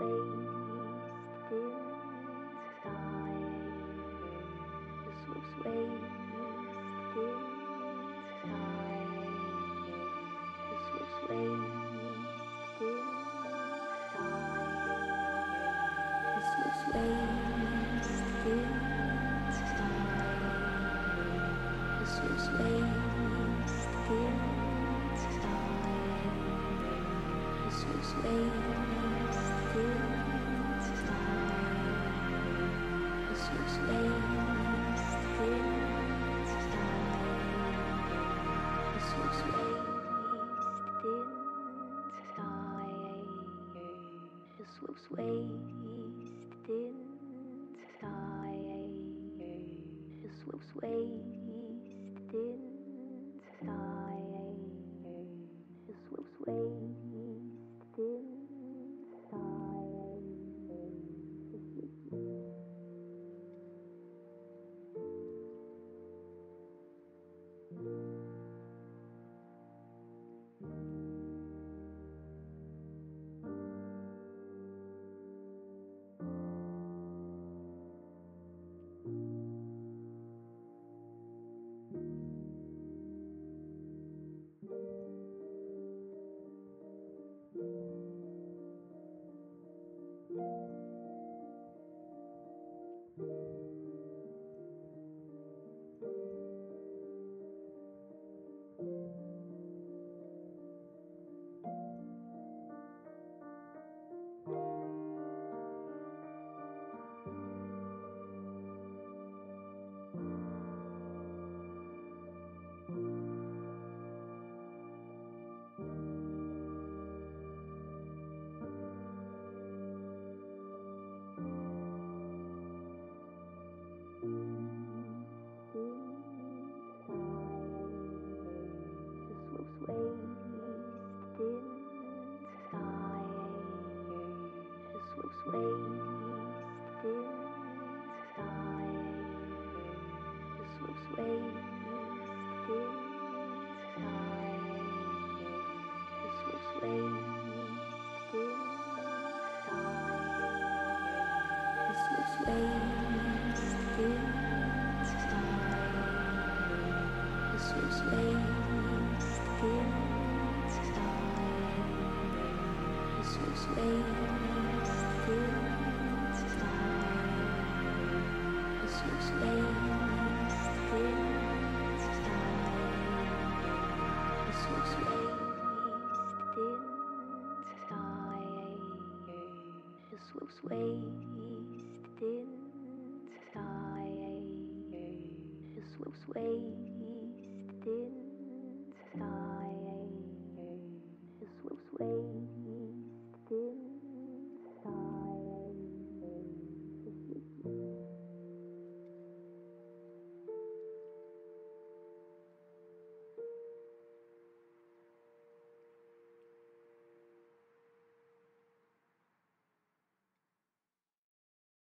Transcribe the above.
This was wasted time. This was wasted. was wasted in time. This was wasted. sway. slow sways, thin